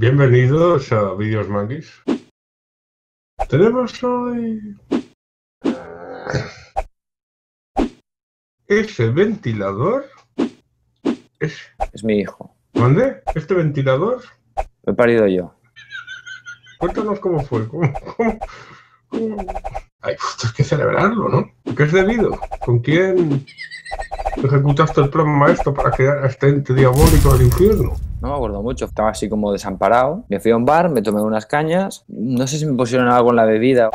Bienvenidos a Videos Manguis. Tenemos hoy ese ventilador. Es... Es mi hijo. ¿Dónde? ¿Este ventilador? Lo he parido yo. Cuéntanos cómo fue. ¿Cómo, cómo, cómo? Ay, esto hay que celebrarlo, ¿no? ¿Qué es debido? ¿Con quién ejecutaste el plan maestro para crear a este ente diabólico del infierno? No me acuerdo mucho. Estaba así como desamparado. Me fui a un bar, me tomé unas cañas. No sé si me pusieron algo en la bebida.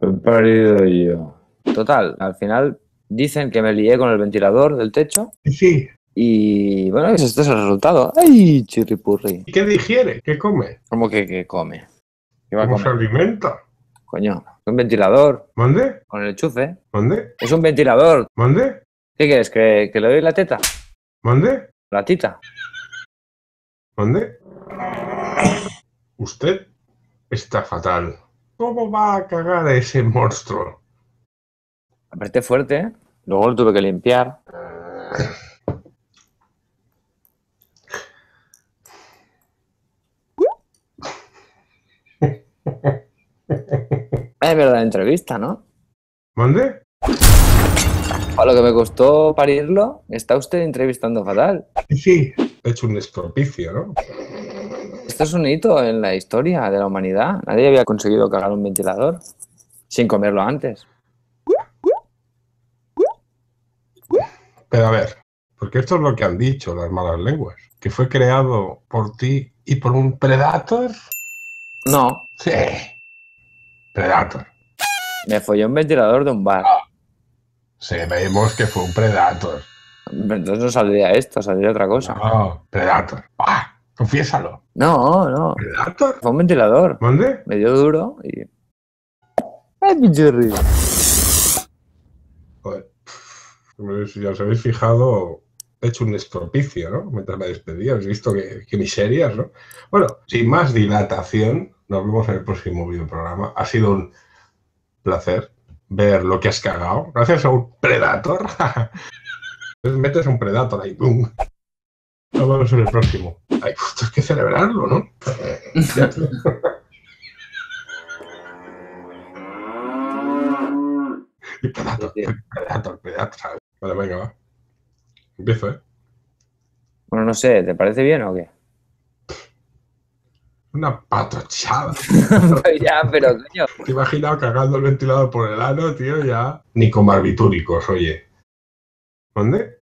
He parido yo. Total, al final dicen que me lié con el ventilador del techo. Sí. Y bueno, ese este es el resultado. ¡Ay, chirripurri! ¿Y qué digiere? ¿Qué come? ¿Cómo que, que come? ¿Qué va a ¿Cómo se alimenta? Coño, es un ventilador ¿Mande? con el enchufe. ¿Mande? Es un ventilador. ¿Mande? ¿Qué quieres? ¿Que, que le doy la teta? ¿Mande? ¿La tita? ¿Mande? Usted está fatal. ¿Cómo va a cagar a ese monstruo? Apreté fuerte, ¿eh? luego lo tuve que limpiar. Es verdad, entrevista, ¿no? ¿Mande? A lo que me costó parirlo, está usted entrevistando fatal. Sí. He hecho un estropicio, ¿no? Esto es un hito en la historia de la humanidad. Nadie había conseguido cagar un ventilador sin comerlo antes. Pero a ver, porque esto es lo que han dicho las malas lenguas. Que fue creado por ti y por un Predator. No, Sí. Predator. me follé un ventilador de un bar. Sabemos que fue un Predator. Pero Entonces no saldría esto, saldría otra cosa. No, Predator. Ah, confiésalo. No, no. ¿Predator? Fue un ventilador. ¿Mande? Me dio duro y. ¡Ay, pichurri! Joder. Hombre, Si os habéis fijado, he hecho un estropicio, ¿no? Mientras me despedía, habéis visto que, que miserias, ¿no? Bueno, sin más dilatación, nos vemos en el próximo videoprograma. Ha sido un placer ver lo que has cagado. Gracias a un Predator. Metes un Predator ahí, ¡pum! Nos vemos en el próximo. Ay, esto hay que celebrarlo, ¿no? y Predator. Predator, Predator, ¿sabes? Vale, venga, va. Empiezo, ¿eh? Bueno, no sé, ¿te parece bien o qué? Una patochada. ya, pero coño. Te he imaginado cagando el ventilador por el ano, tío, ya. Ni con barbitúricos, oye. ¿Dónde?